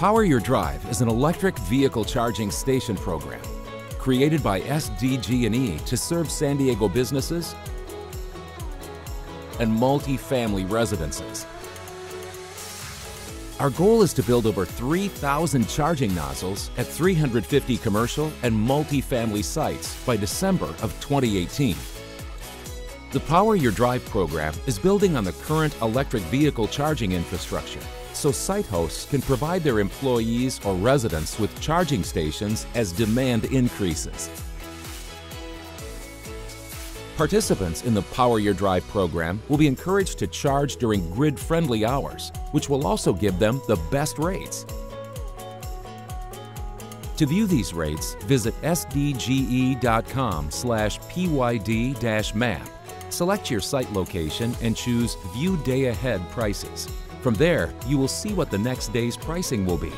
Power Your Drive is an electric vehicle charging station program created by SDG&E to serve San Diego businesses and multi-family residences. Our goal is to build over 3,000 charging nozzles at 350 commercial and multi-family sites by December of 2018. The Power Your Drive program is building on the current electric vehicle charging infrastructure so site hosts can provide their employees or residents with charging stations as demand increases. Participants in the Power Your Drive program will be encouraged to charge during grid-friendly hours, which will also give them the best rates. To view these rates, visit sdge.com slash pyd-map. Select your site location and choose View Day Ahead Prices. From there, you will see what the next day's pricing will be.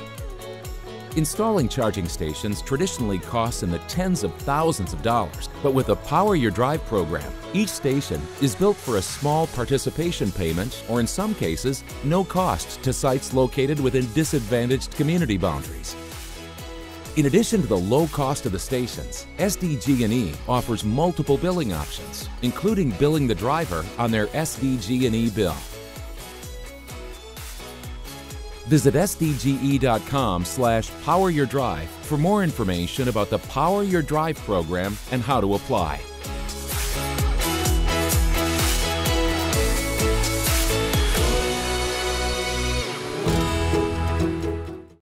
Installing charging stations traditionally costs in the tens of thousands of dollars, but with the Power Your Drive program, each station is built for a small participation payment or in some cases, no cost to sites located within disadvantaged community boundaries. In addition to the low cost of the stations, SDG&E offers multiple billing options, including billing the driver on their SDG&E bill. Visit sdge.com slash poweryourdrive for more information about the Power Your Drive program and how to apply.